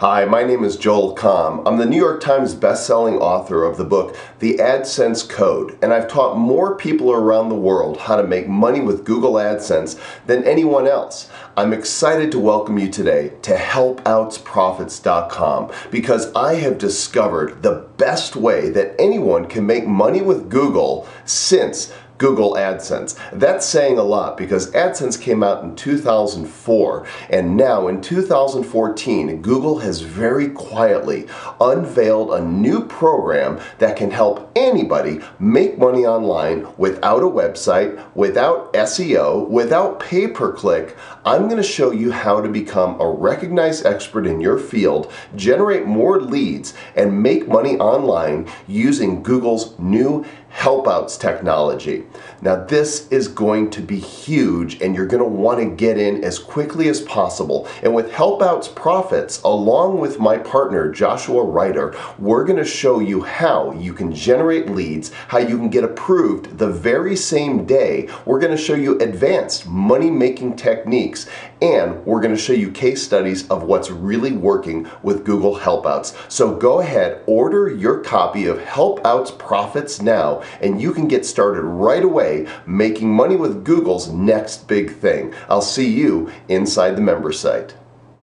Hi, my name is Joel Comm. I'm the New York Times bestselling author of the book The AdSense Code, and I've taught more people around the world how to make money with Google AdSense than anyone else. I'm excited to welcome you today to helpoutsprofits.com because I have discovered the best way that anyone can make money with Google since Google AdSense. That's saying a lot because AdSense came out in 2004 and now in 2014 Google has very quietly unveiled a new program that can help anybody make money online without a website, without SEO, without pay-per-click. I'm going to show you how to become a recognized expert in your field, generate more leads, and make money online using Google's new Helpouts technology. Now this is going to be huge and you're going to want to get in as quickly as possible. And with Helpouts Profits, along with my partner Joshua Reiter, we're going to show you how you can generate leads, how you can get approved the very same day. We're going to show you advanced money making techniques and we're going to show you case studies of what's really working with Google Helpouts. So go ahead, order your copy of Helpouts Profits now and you can get started right away making money with Google's next big thing. I'll see you inside the member site.